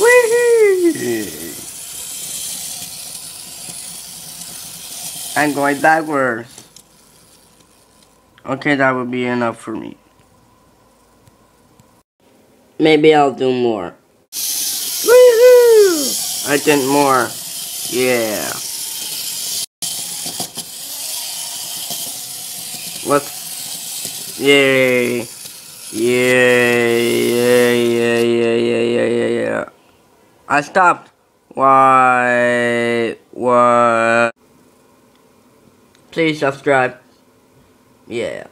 Whee! I'm going backwards. Okay, that would be enough for me. Maybe I'll do more. Woohoo! I did more. Yeah. Yay. Yay. Yay. Yay. Yay. Yay. Yay. Yeah. I stopped. Why? What? Please subscribe. Yeah.